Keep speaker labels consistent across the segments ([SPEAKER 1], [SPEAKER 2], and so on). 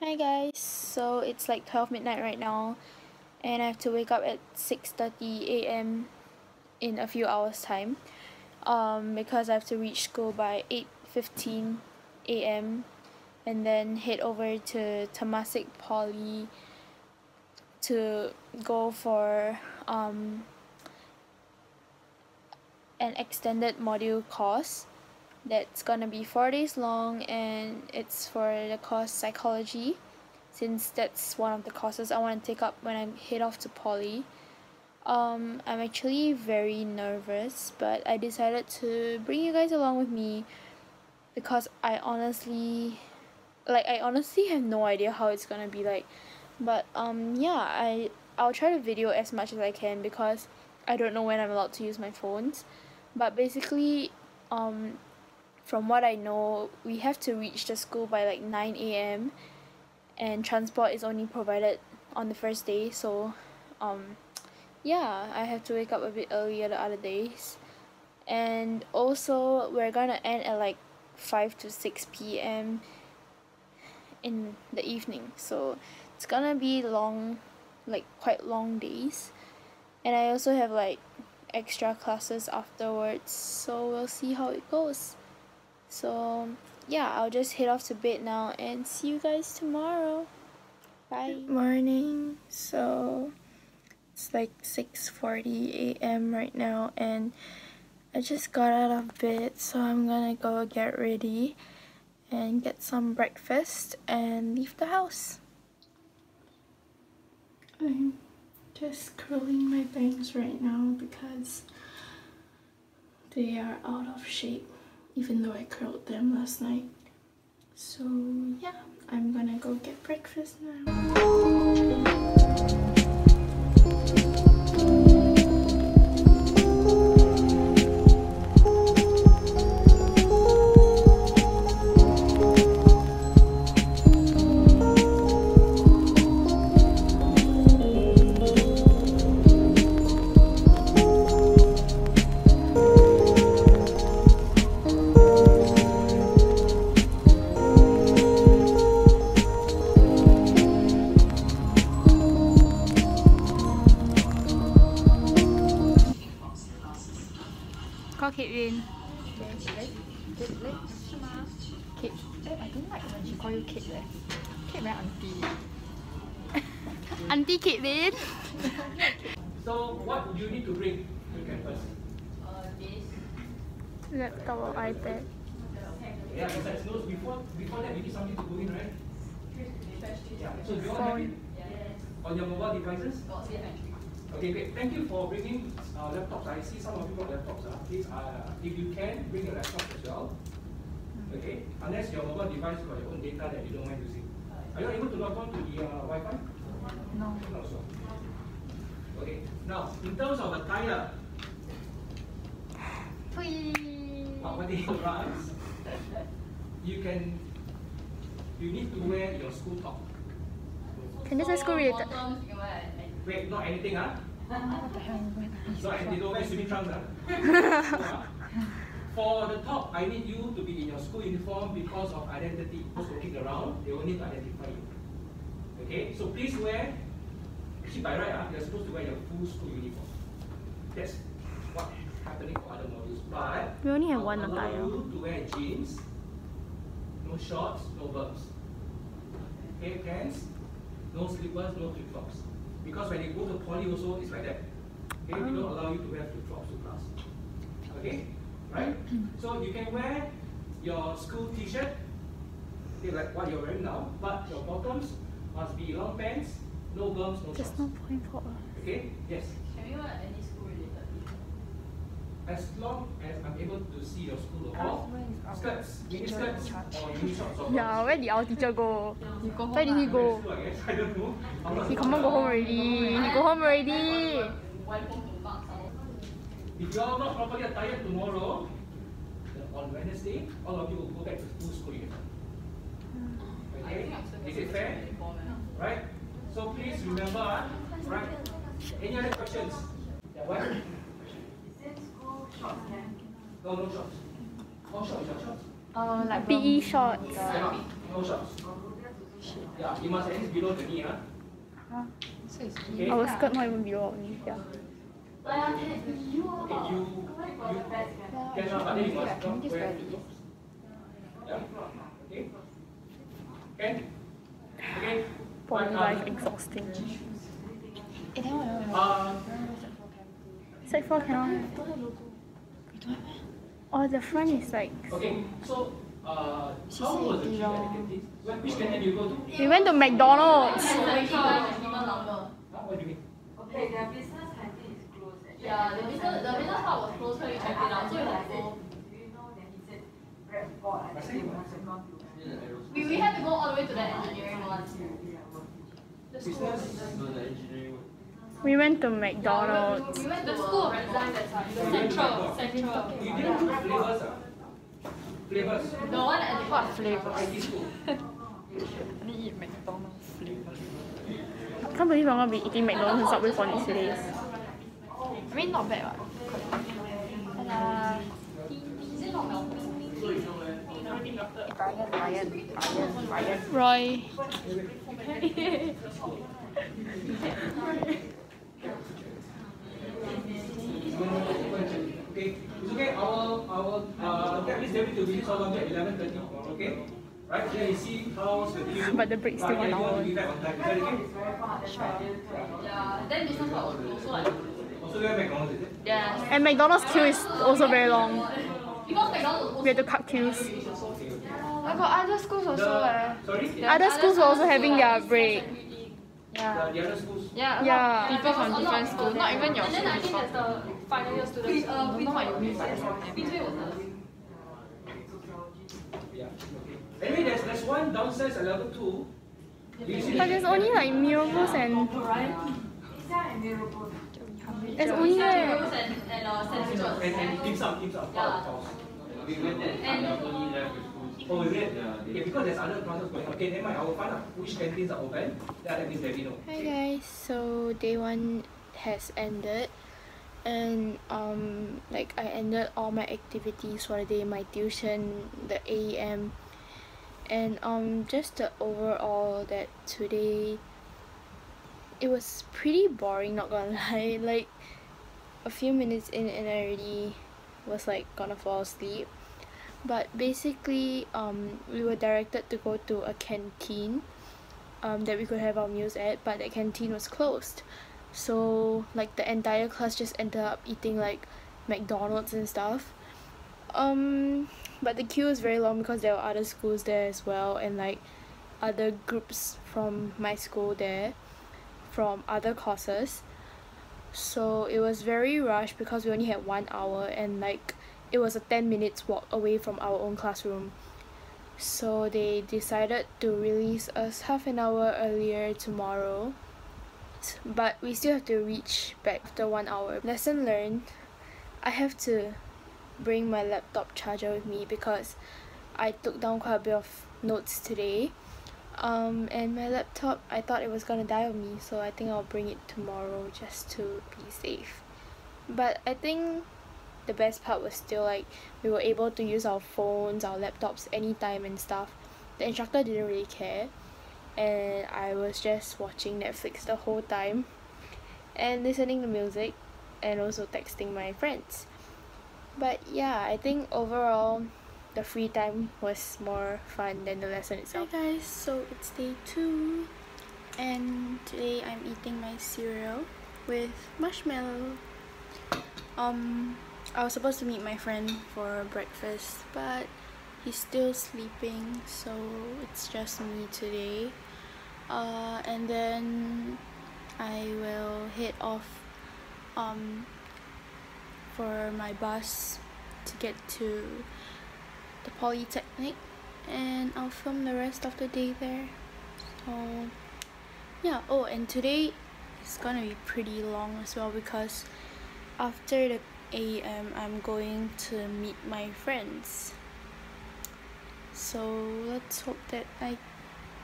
[SPEAKER 1] Hi guys, so it's like 12 midnight right now and I have to wake up at 6.30 a.m. in a few hours time um, because I have to reach school by 8.15 a.m. and then head over to Temasek Poly to go for um, an extended module course that's gonna be four days long and it's for the course psychology. Since that's one of the courses I want to take up when I head off to poly. Um I'm actually very nervous but I decided to bring you guys along with me because I honestly like I honestly have no idea how it's gonna be like. But um yeah I I'll try to video as much as I can because I don't know when I'm allowed to use my phones. But basically um from what I know we have to reach the school by like 9 a.m. and transport is only provided on the first day so um yeah I have to wake up a bit earlier the other days and also we're gonna end at like 5 to 6 p.m. in the evening so it's gonna be long like quite long days and I also have like extra classes afterwards so we'll see how it goes so yeah I'll just head off to bed now and see you guys tomorrow. Bye. Good morning. So it's like 6:40 a.m. right now and I just got out of bed so I'm gonna go get ready and get some breakfast and leave the house. I'm just curling my bangs right now because they are out of shape even though I curled them last night. So yeah, I'm gonna go get breakfast now.
[SPEAKER 2] What do you need to bring to campus?
[SPEAKER 1] Laptop or iPad.
[SPEAKER 2] Yeah, besides those before before that you need something to go in, right? Yeah. So do you all have it on your mobile devices? Okay, great. Thank you for bringing uh, laptops. I see some of you got laptops. Uh. Please, uh, if you can, bring a laptop as well. Okay, unless your mobile device got your own data that you don't mind using. Are you able to log on to the uh, Wi-Fi?
[SPEAKER 3] No.
[SPEAKER 2] Not so. Okay. Now, in terms of attire, uh, when they runs, you can, you need to wear your school top.
[SPEAKER 1] Can this be school related?
[SPEAKER 2] Wait, not anything, huh?
[SPEAKER 3] What the hell?
[SPEAKER 2] Not anything, don't wear swimming trunks, huh? For the top, I need you to be in your school uniform because of identity. Because walking around, they will need to identify you. Okay, so please wear, actually by right, uh, you're supposed to wear your full school uniform. That's what happening for other modules. But
[SPEAKER 1] We only have one
[SPEAKER 2] allow
[SPEAKER 1] attire.
[SPEAKER 2] you to wear jeans, no shorts, no verbs. Okay, pants, no slippers, no flip flops. Because when you go to poly also, it's like that. Okay, we don't allow you to wear flip flops to class. Okay, right? so you can wear your school T-shirt, okay, like what you're wearing now, but your bottoms must be long pants, no berms, no
[SPEAKER 1] There's
[SPEAKER 2] shorts.
[SPEAKER 1] no point for us.
[SPEAKER 2] Okay, yes.
[SPEAKER 4] Can we wear any school related
[SPEAKER 2] As long as I'm able to see your school or skirts, mini skirts, or mini shorts or
[SPEAKER 1] Yeah, where did our teacher go?
[SPEAKER 3] You go home
[SPEAKER 1] Where did he
[SPEAKER 3] lah.
[SPEAKER 1] go?
[SPEAKER 2] School, I guess. I don't know.
[SPEAKER 1] He
[SPEAKER 2] sure.
[SPEAKER 1] confirm go home already. He go home already.
[SPEAKER 4] One to mark our
[SPEAKER 2] If you are not properly attired tomorrow, on Wednesday, all of you will go back to full school uniform. Okay?
[SPEAKER 4] think I'm still
[SPEAKER 2] Is it fair?
[SPEAKER 4] eh.
[SPEAKER 2] Right? So please remember, ah, right? Any other questions? Yeah, what? No, no shorts. How short is your shorts?
[SPEAKER 3] Uh, like
[SPEAKER 1] PE shorts.
[SPEAKER 2] Cannot. No shorts. Yeah, it must at least below the knee, huh?
[SPEAKER 3] So it's
[SPEAKER 2] Okay.
[SPEAKER 1] Our skirt not even below our knee. Yeah.
[SPEAKER 2] Okay, you, you can, uh, but then you must not wear. Yeah, okay. Can? Okay.
[SPEAKER 1] Poly
[SPEAKER 2] But,
[SPEAKER 1] life
[SPEAKER 2] um,
[SPEAKER 1] exhausting.
[SPEAKER 3] Eh, then what?
[SPEAKER 2] Uh,
[SPEAKER 1] Sec 4 cannot. Oh, the front is like.
[SPEAKER 2] okay, so, uh, how was the queue at the canteen? Which canteen you go to?
[SPEAKER 1] We went to McDonald's.
[SPEAKER 4] Even.
[SPEAKER 2] Huh, what do you mean?
[SPEAKER 4] Okay, their business I think is closed. Yeah, the business the business part was closed when we checked it out, so it was full.
[SPEAKER 2] I say what?
[SPEAKER 4] We we had to go all the way to the engineering one. The school.
[SPEAKER 2] Business?
[SPEAKER 1] We went to McDonald's.
[SPEAKER 4] We went to the school of design that side. The central central.
[SPEAKER 2] You didn't do flavors, ah? Flavors?
[SPEAKER 4] The one at the
[SPEAKER 3] What flavor?
[SPEAKER 2] IT school.
[SPEAKER 3] I need to eat McDonald's flavor.
[SPEAKER 1] I can't believe I'm gonna be eating McDonald's and Subway for these days.
[SPEAKER 3] I mean, not bad, what? Ta-da.
[SPEAKER 4] Is it not melted?
[SPEAKER 3] Brian, Brian, Brian, Brian.
[SPEAKER 1] Roy.
[SPEAKER 2] Okay, it's okay. Our our uh get Miss to be so at eleven thirty. Okay, right? Then you see how's the queue.
[SPEAKER 1] But the break's still one
[SPEAKER 2] then you want
[SPEAKER 1] hour.
[SPEAKER 2] to be back on time. Is that okay?
[SPEAKER 4] Yeah, then business part was like
[SPEAKER 2] Also, there McDonald's is it?
[SPEAKER 4] yeah.
[SPEAKER 1] And McDonald's queue is also very long.
[SPEAKER 4] Because McDonald's
[SPEAKER 1] We had to cut queues.
[SPEAKER 3] I got other schools also, eh.
[SPEAKER 2] The, sorry? The,
[SPEAKER 1] Other schools were also having their break.
[SPEAKER 3] Yeah.
[SPEAKER 2] the other schools.
[SPEAKER 3] Yeah, a lot
[SPEAKER 1] Yeah.
[SPEAKER 3] people from different schools, not even your
[SPEAKER 4] And then I
[SPEAKER 3] school.
[SPEAKER 4] think there's the final year students. Uh,
[SPEAKER 3] don't know what you mean by that.
[SPEAKER 4] Queensway was the
[SPEAKER 2] Yeah. Okay. Anyway, there's there's one downstairs at level two. Do you see
[SPEAKER 1] But
[SPEAKER 2] the-
[SPEAKER 1] there's only like Miracles and there's only
[SPEAKER 4] St.
[SPEAKER 1] like
[SPEAKER 4] Rose and, and uh, St. Richard's.
[SPEAKER 2] and and dim sum, dim sum.
[SPEAKER 4] Yeah. And
[SPEAKER 2] Oh, is it? Okay, because there's other classes going on. Okay, never mind. I will find out which canteens are open. Then I'll let Miss know.
[SPEAKER 1] Hi guys, so day one has ended and um like I ended all my activities for the day, my tuition, the AEM and um just the overall that today it was pretty boring not gonna lie like a few minutes in and I already was like gonna fall asleep but basically um we were directed to go to a canteen um, that we could have our meals at, but the canteen was closed. So like the entire class just ended up eating like McDonald's and stuff. Um, but the queue was very long because there were other schools there as well, and like other groups from my school there, from other courses. So it was very rushed because we only had one hour, and like it was a ten minutes walk away from our own classroom. So they decided to release us half an hour earlier tomorrow. But we still have to reach back after one hour. Lesson learned. I have to bring my laptop charger with me because i took down quite a bit of notes today. Um and my laptop i thought it was gonna die on me so i think i'll bring it tomorrow just to be safe. But i think the best part was still like we were able to use our phones, our laptops anytime and stuff. The instructor didn't really care, and I was just watching Netflix the whole time and listening to music and also texting my friends. But yeah, I think overall the free time was more fun than the lesson itself. Hi guys, so it's day two and today I'm eating my cereal with marshmallow. Um I was supposed to meet my friend for breakfast, but he's still sleeping, so it's just me today. Uh, and then I will head off um, for my bus to get to the Polytechnic, and I'll film the rest of the day there. So, yeah. Oh, and today is gonna be pretty long as well because after the AEM I'm going to meet my friends. So let's hope that I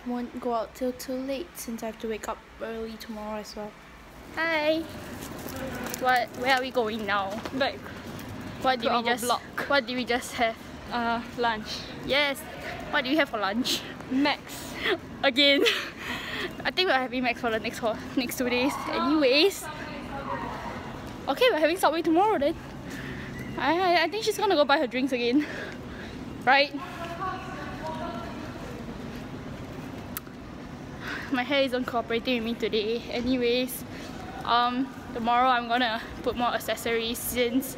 [SPEAKER 1] won't go out till too late since I have to wake up early tomorrow as well. Hi. What? Where are we going now?
[SPEAKER 3] Back.
[SPEAKER 1] What did we just?
[SPEAKER 3] block.
[SPEAKER 1] What did we just have?
[SPEAKER 3] Uh, lunch.
[SPEAKER 1] Yes. What do we have for lunch?
[SPEAKER 3] Max.
[SPEAKER 1] Again. I think we're having Max for the next next two days. Anyways, okay, we're having Subway tomorrow then. I I, I think she's gonna go buy her drinks again, right? My hair isn't cooperating with me today. Anyways, um, tomorrow I'm gonna put more accessories since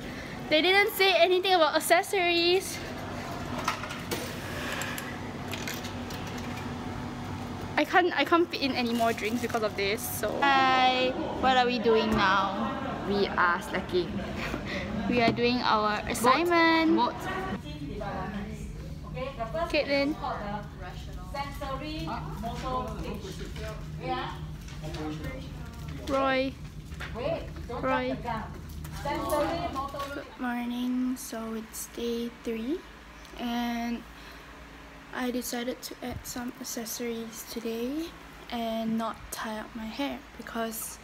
[SPEAKER 1] they didn't say anything about accessories. I can't I can't fit in any more drinks because of this. So Hi, what are we doing now?
[SPEAKER 3] We are slacking.
[SPEAKER 1] We are doing our assignment.
[SPEAKER 3] Mode.
[SPEAKER 4] Okay,
[SPEAKER 1] Caitlin.
[SPEAKER 4] is called the sensory motor stage. Yeah.
[SPEAKER 1] Roy. Roy.
[SPEAKER 4] jump the gun. Sensory motor
[SPEAKER 1] Good morning. So it's day three, and I decided to add some accessories today and not tie up my hair because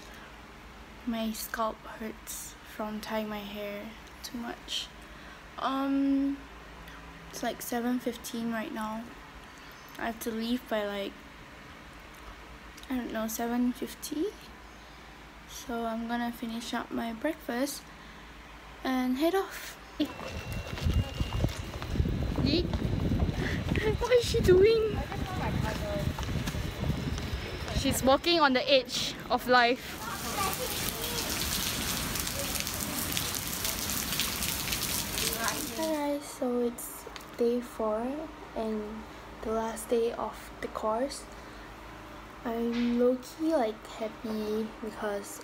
[SPEAKER 1] my scalp hurts from tying my hair too much. Um, it's like 7:15 right now. I have to leave by like I don't know 7:50. So I'm gonna finish up my breakfast and head off. What is she doing? She's walking on the edge of life. Hi guys, so it's day four and the last day of the course. I'm low-key like happy because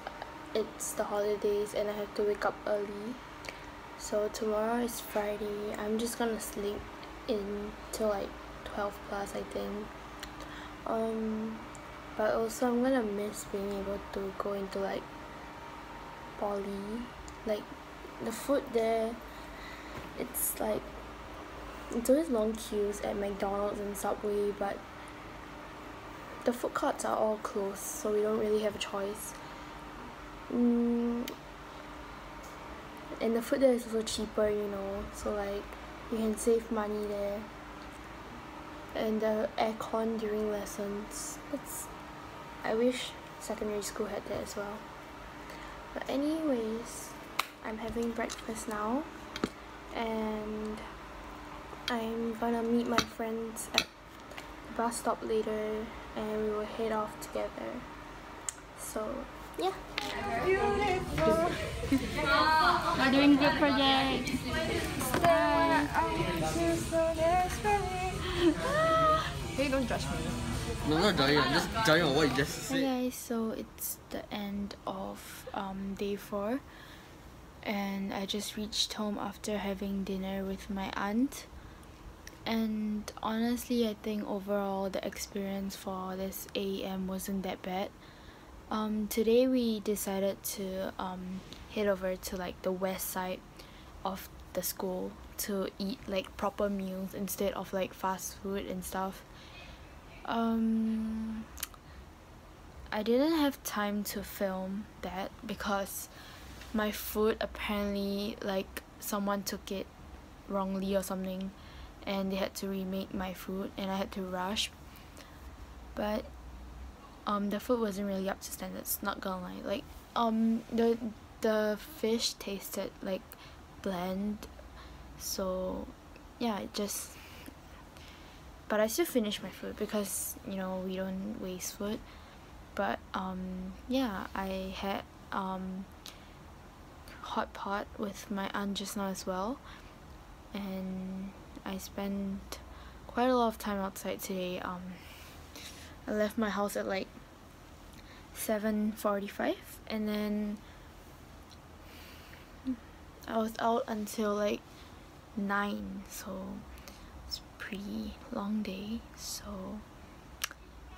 [SPEAKER 1] it's the holidays and I have to wake up early. So tomorrow is Friday. I'm just gonna sleep in till like 12 plus I think. Um but also I'm gonna miss being able to go into like poly. Like the food there it's like it's always long queues at McDonald's and Subway but the food courts are all closed so we don't really have a choice. Mm, and the food there is also cheaper you know so like you can save money there. And the aircon during lessons it's I wish secondary school had that as well. But anyways I'm having breakfast now and I'm gonna meet my friends at the bus stop later and we will head off together so yeah we're doing group project
[SPEAKER 3] Hey, don't judge me.
[SPEAKER 5] No, not judging. I'm just judging on what you just
[SPEAKER 1] Hi
[SPEAKER 5] said.
[SPEAKER 1] guys, so it's the end of um, day four, and I just reached home after having dinner with my aunt. And honestly, I think overall the experience for this AEM wasn't that bad. Um, today we decided to um, head over to like the west side of the school to eat like proper meals instead of like fast food and stuff. Um, I didn't have time to film that because my food apparently like someone took it wrongly or something and they had to remake my food and I had to rush. But um the food wasn't really up to standards not gonna lie. Like um the the fish tasted like bland so yeah it just but I still finished my food because you know we don't waste food but um yeah I had um hot pot with my aunt just now as well. And I spent quite a lot of time outside today. Um I left my house at like 7:45 and then I was out until like 9 so it's a pretty long day. So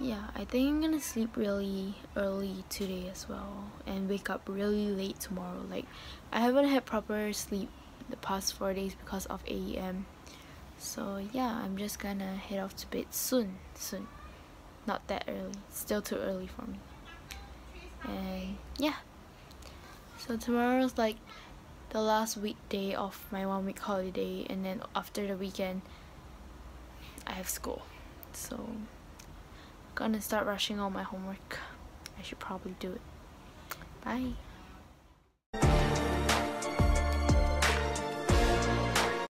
[SPEAKER 1] yeah I think I'm gonna sleep really early today as well and wake up really late tomorrow. Like I haven't had proper sleep the past four days because of AEM so yeah I'm just gonna head off to bed soon soon. Not that early. Still too early for me. And yeah. So tomorrow's like the last weekday of my one week holiday and then after the weekend I have school. So gonna start rushing all my homework. I should probably do it. Bye.